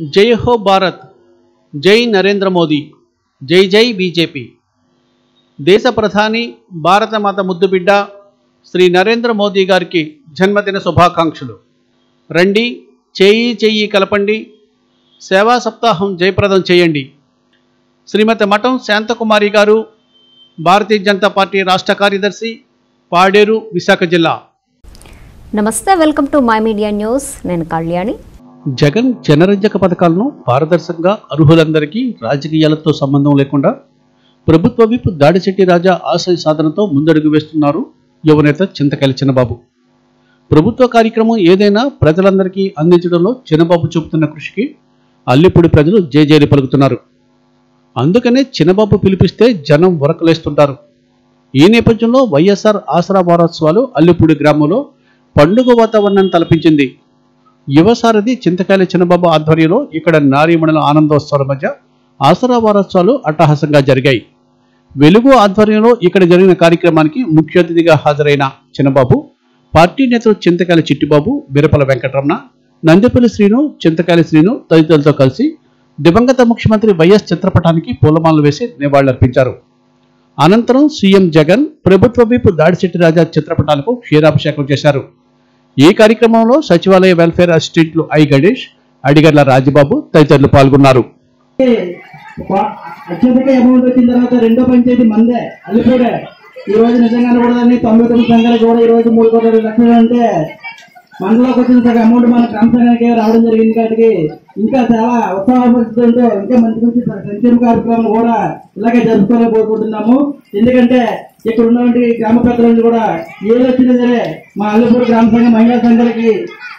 జై హో భారత్ జై నరేంద్ర మోదీ జై జై బీజేపీ. దేశ ప్రధాని భారత మాత ముద్దుబిడ్డ శ్రీ నరేంద్ర మోదీ గారికి జన్మదిన శుభాకాంక్షలు. రండి చేయి చెయ్యి కలపండి సేవా సప్తాహం జయప్రదం చేయండి. శ్రీమతి మఠం శాంతకుమారి గారు భారతీయ జనతా పార్టీ రాష్ట్ర కార్యదర్శి పాడేరు విశాఖ జిల్లా. నమస్తే welcome to my media news. నేను కళ్యాణి. జగన్ జనరంజక పథకాలను పారదర్శకంగా అర్హులందరికీ రాజకీయాలతో సంబంధం లేకుండా ప్రభుత్వ విప్ దాడిశెట్టి రాజా ఆశయ సాధనతో ముందడుగు వేస్తున్నారు యువనేత చింతకాయల చిన్నబాబు. ప్రభుత్వ కార్యక్రమం ఏదైనా ప్రజలందరికీ అందించడంలో చిన్నబాబు చూపుతున్న కృషికి అల్లిపూడి ప్రజలు జేజేలు పలుకుతున్నారు. అందుకనే చిన్నబాబు పిలిపిస్తే జనం ఉరకలేస్తుంటారు ఈ నేపథ్యంలో వైఎస్ఆర్ ఆసరా వారోత్సవాలు అల్లిపూడి గ్రామంలో పండుగ వాతావరణాన్ని తలపించింది. యువసారథి చింతకాయల చిన్నబాబు ఆధ్వర్యంలో ఇక్కడ నారీమణుల ఆనందోత్సవాల మధ్య ఆసరా వారోత్సవాలు అట్టహాసంగా జరిగాయి. వెలుగు ఆధ్వర్యంలో ఇక్కడ జరిగిన కార్యక్రమానికి ముఖ్య అతిథిగా హాజరైన చిన్నబాబు పార్టీ నేతలు చింతకాయల చిట్టిబాబు బిరపల వెంకటరమణ నందిపల్లి శ్రీను చింతకాయల శ్రీను తదితరులతో కలిసి దివంగత ముఖ్యమంత్రి వైఎస్ చిత్రపటానికి పూలమాలలు వేసి నివాళులర్పించారు. అనంతరం సీఎం జగన్ ప్రభుత్వ వైపు దాడిశెట్టి రాజా చిత్రపటాలకు క్షీరాభిషేకం చేశారు. ఈ కార్యక్రమంలో సచివాలయ వెల్ఫేర్ అసిస్టెంట్లు ఐ గణేష్ అడిగర్ల రాజబాబు తదితరులు పాల్గొన్నారు. అత్యధిక అమౌంట్ వచ్చిన తర్వాత రెండో పంచాయతీ మందే అల్లిపూడే ఈ రోజు నిజంగా కూడా తొంభై తొమ్మిది సంఘాలు కూడా ఈ రోజు మూడు కోట్ల లక్షలు అంటే మనలోకి వచ్చిన సగం అమౌంట్ మన క్రమ రావడం జరిగింది కాబట్టి ఇంకా చాలా ఉత్సాహపరుస్తుంటూ ఇంకా మంచి మంచి సంక్షేమ కార్యక్రమాలు కూడా ఇలాగే జరుపుకోవాలని కోరుకుంటున్నాము. ఎందుకంటే ఇక్కడ ఉన్నటువంటి గ్రామ పెద్దల నుండి కూడా ఏది వచ్చినా సరే మా అల్లపూడి గ్రామ సంఘం మహిళా సంఘాలకి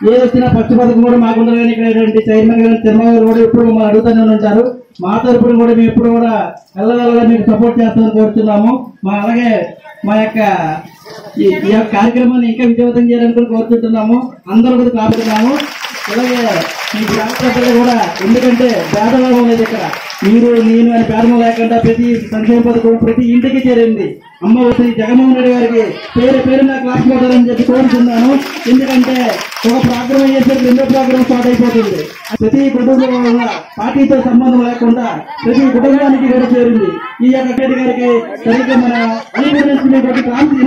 ఏది వచ్చినా ఫస్ట్ పథకం కూడా మాకు ఉండదు. కానీ ఇక్కడ చైర్మన్ గారు తిరుమల కూడా ఎప్పుడు మమ్మల్ని అడుగుతూనే ఉంటారు. మా తరపున కూడా మేము ఎప్పుడు కూడా వెళ్ళవల్ల మీకు సపోర్ట్ చేస్తామని కోరుతున్నాము. మా అలాగే మా యొక్క ఈ యొక్క కార్యక్రమాన్ని ఇంకా విజయవంతం చేయాలని కూడా కోరుకుంటున్నాము. అందరూ కూడా కాబడుతున్నాము అలాగే ఈ గ్రామ ప్రజలు కూడా ఎందుకంటే భేదభావం లేదు ఇక్కడ మీరు నేను అని భేదం లేకుండా ప్రతి సంక్షేమ పథకం ప్రతి ఇంటికి చేరింది. అమ్మ శ్రీ జగన్మోహన్ రెడ్డి గారికి పేరు పేరు నాకు క్లాస్ చెప్పి కోరుతున్నాను ఎందుకంటే ఒక ప్రోగ్రామ్ అయ్యేసరికి రెండో ప్రోగ్రామ్ స్టార్ట్ అయిపోతుంది. ప్రతి కుటుంబం వల్ల పార్టీతో సంబంధం లేకుండా ప్రతి కుటుంబానికి కూడా చేరింది. ఈ యొక్క రెడ్డి గారికి సరిగ్గా మన అలిపూర్ క్రాంతి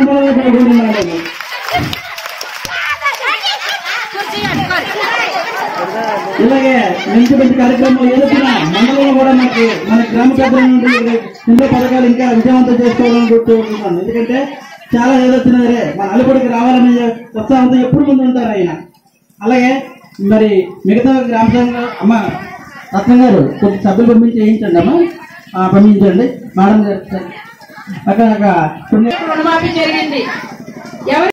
ఇలాగే మంచి మంచి కార్యక్రమాలు ఏదైనా మండలంలో కూడా మనకి మన గ్రామ పెద్దల నుండి ఎన్నో పథకాలు ఇంకా విజయవంతం చేసుకోవాలని కోరుకుంటున్నాను ఎందుకంటే చాలా ఏదొచ్చినా సరే మన అలుపుడికి రావాలని ఉత్సాహంతో ఎప్పుడు ముందు ఉంటారు ఆయన. అలాగే మరి మిగతా గ్రామ సంఘ అమ్మ రత్నం గారు కొంచెం సభ్యులు పంపించి వేయించండి అమ్మా. ఆ, పంపించండి మేడం గారు అక్కడ కొన్ని రుణమాఫీ జరిగింది. ఎవరు